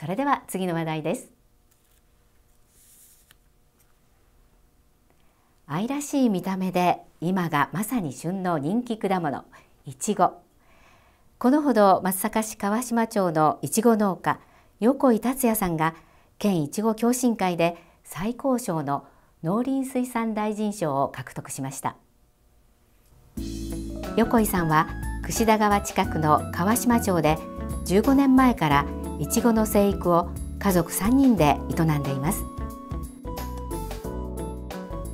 それでは次の話題です。愛らしい見た目で今がまさに旬の人気果物いちごこのほど松阪市川島町のいちご農家横井達也さんが県いちご共進会で最高賞の農林水産大臣賞を獲得しました。横井さんは櫛田川近くの川島町で15年前からいちごの生育を家族3人で営んでいます。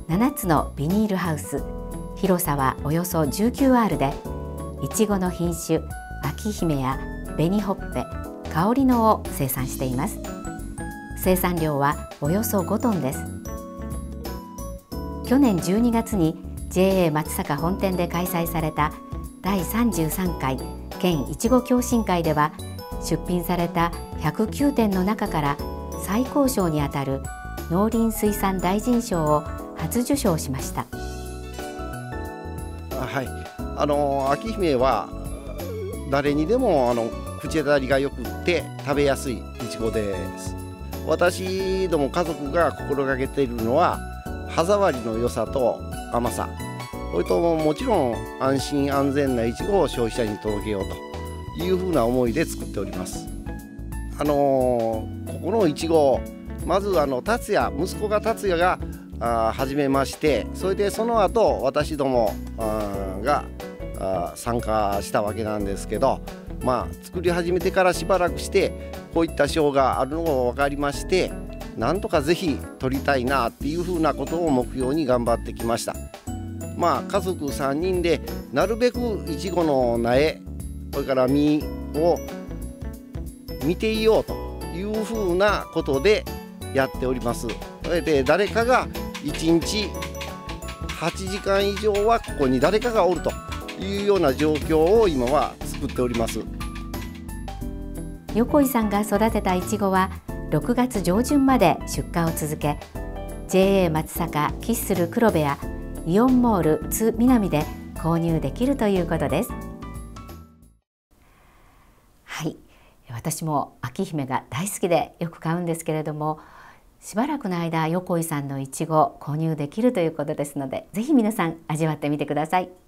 7つのビニールハウス。広さはおよそ 19R でいちごの品種秋姫や紅ほっぺ香りのを生産しています。生産量はおよそ5トンです。去年12月に JA 松阪本店で開催された第33回県いちご共進会では出品された109点の中から最高賞にあたる農林水産大臣賞を初受賞しました。はい。あの秋姫は誰にでもあの口当たりがよくって食べやすいいちごです。私ども家族が心がけているのは歯触りの良さと甘さ。これともちろん安心安全ないちごを消費者に届けようと。いうふうな思いで作っております。あのー、ここのいちごまずあの達也息子が達也があ始めましてそれでその後私どもが参加したわけなんですけどまあ作り始めてからしばらくしてこういった賞があるのが分かりましてなんとかぜひ取りたいなっていうふうなことを目標に頑張ってきました。まあ家族3人でなるべくいちごの苗それから実を見ていようというふうなことでやっております。それで誰かが1日8時間以上はここに誰かがおるというような状況を今は作っております。横井さんが育てたいちごは6月上旬まで出荷を続け JA 松阪キッスル黒部やイオンモール津南で購入できるということです。私も秋姫が大好きでよく買うんですけれどもしばらくの間横井さんのいちご購入できるということですのでぜひ皆さん味わってみてください。